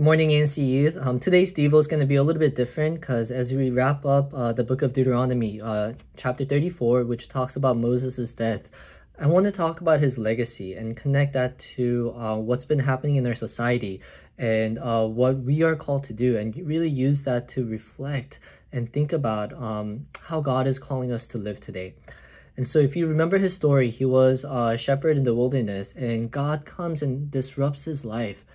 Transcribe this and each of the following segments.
Morning, ANC Youth. Um, today's Devo is going to be a little bit different because as we wrap up uh, the book of Deuteronomy, uh, chapter 34, which talks about Moses' death, I want to talk about his legacy and connect that to uh, what's been happening in our society and uh, what we are called to do, and really use that to reflect and think about um, how God is calling us to live today. And so, if you remember his story, he was a shepherd in the wilderness, and God comes and disrupts his life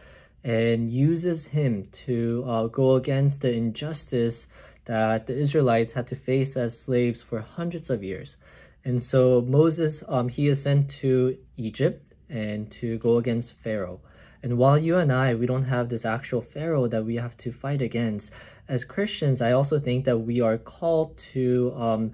and uses him to uh, go against the injustice that the Israelites had to face as slaves for hundreds of years. And so Moses, um, he is sent to Egypt and to go against Pharaoh. And while you and I, we don't have this actual Pharaoh that we have to fight against, as Christians, I also think that we are called to um,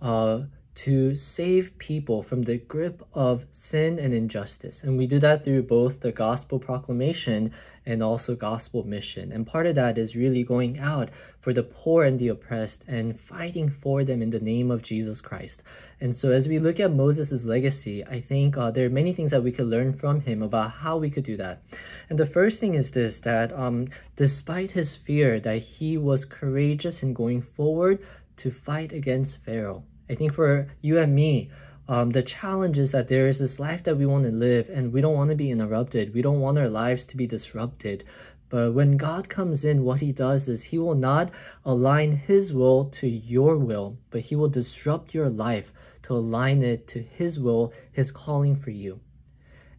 uh, to save people from the grip of sin and injustice. And we do that through both the gospel proclamation and also gospel mission. And part of that is really going out for the poor and the oppressed and fighting for them in the name of Jesus Christ. And so as we look at Moses' legacy, I think uh, there are many things that we could learn from him about how we could do that. And the first thing is this, that um, despite his fear that he was courageous in going forward to fight against Pharaoh. I think for you and me, um, the challenge is that there is this life that we want to live and we don't want to be interrupted. We don't want our lives to be disrupted. But when God comes in, what he does is he will not align his will to your will, but he will disrupt your life to align it to his will, his calling for you.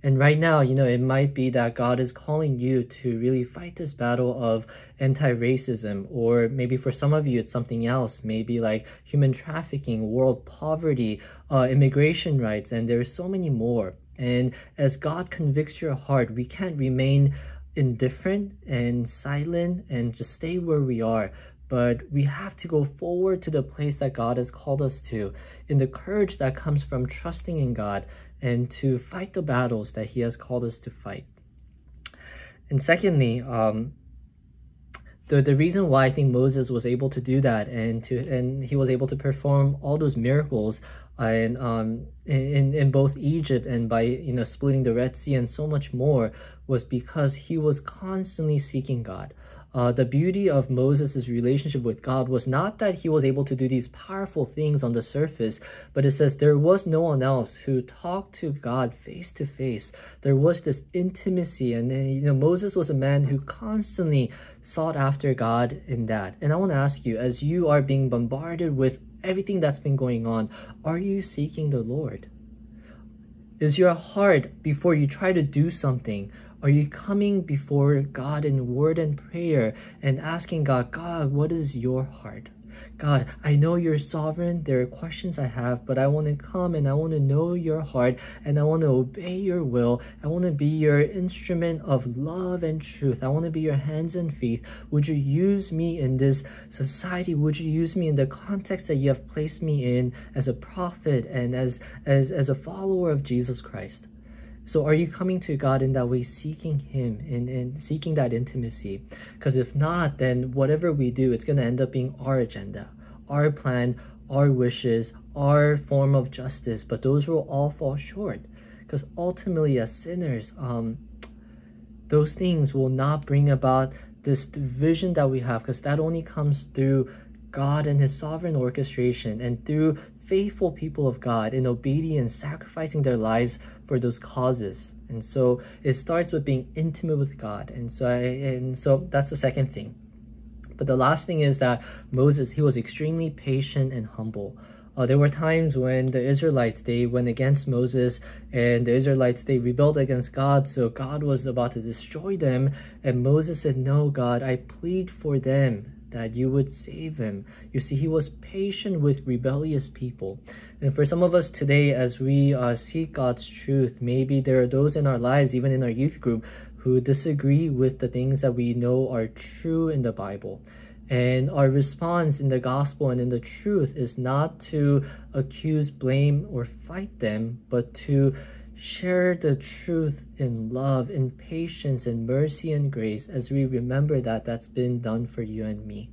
And right now, you know, it might be that God is calling you to really fight this battle of anti-racism, or maybe for some of you, it's something else, maybe like human trafficking, world poverty, uh, immigration rights, and there's so many more. And as God convicts your heart, we can't remain indifferent and silent and just stay where we are but we have to go forward to the place that God has called us to in the courage that comes from trusting in God and to fight the battles that He has called us to fight. And secondly, um, the, the reason why I think Moses was able to do that and to and he was able to perform all those miracles and um in in both Egypt and by you know splitting the Red Sea and so much more was because he was constantly seeking God. Uh, the beauty of Moses' relationship with God was not that he was able to do these powerful things on the surface, but it says there was no one else who talked to God face to face. There was this intimacy, and you know Moses was a man who constantly sought after God in that. And I want to ask you, as you are being bombarded with everything that's been going on, are you seeking the Lord? Is your heart before you try to do something? Are you coming before God in word and prayer and asking God, God, what is your heart? God, I know you're sovereign. There are questions I have, but I want to come and I want to know your heart and I want to obey your will. I want to be your instrument of love and truth. I want to be your hands and feet. Would you use me in this society? Would you use me in the context that you have placed me in as a prophet and as, as, as a follower of Jesus Christ? So are you coming to God in that way, seeking Him and, and seeking that intimacy? Because if not, then whatever we do, it's going to end up being our agenda, our plan, our wishes, our form of justice. But those will all fall short. Because ultimately, as sinners, um, those things will not bring about this vision that we have because that only comes through God and His sovereign orchestration and through faithful people of God in obedience, sacrificing their lives for those causes. And so it starts with being intimate with God. And so I, and so that's the second thing. But the last thing is that Moses, he was extremely patient and humble. Uh, there were times when the Israelites, they went against Moses and the Israelites, they rebelled against God. So God was about to destroy them. And Moses said, no, God, I plead for them that you would save him. You see, he was patient with rebellious people. And for some of us today, as we uh, seek God's truth, maybe there are those in our lives, even in our youth group, who disagree with the things that we know are true in the Bible. And our response in the gospel and in the truth is not to accuse, blame, or fight them, but to Share the truth in love, in patience, in mercy and grace as we remember that that's been done for you and me.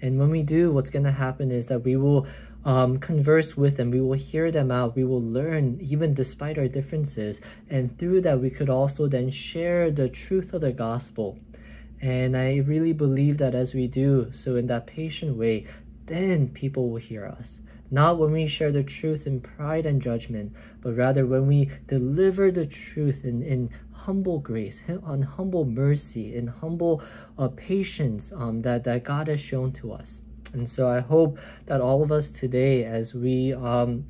And when we do, what's going to happen is that we will um, converse with them, we will hear them out, we will learn even despite our differences. And through that, we could also then share the truth of the gospel And I really believe that as we do so in that patient way, then people will hear us. Not when we share the truth in pride and judgment, but rather when we deliver the truth in, in humble grace, on humble mercy, in humble uh, patience um, that, that God has shown to us. And so I hope that all of us today, as we um,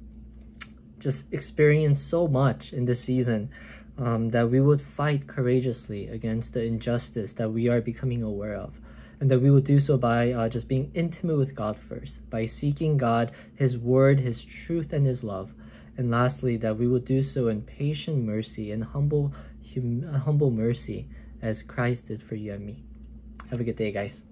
just experience so much in this season, um, that we would fight courageously against the injustice that we are becoming aware of and that we will do so by uh, just being intimate with God first, by seeking God, His Word, His truth, and His love. And lastly, that we will do so in patient mercy and humble, hum- humble mercy as Christ did for you and me. Have a good day, guys.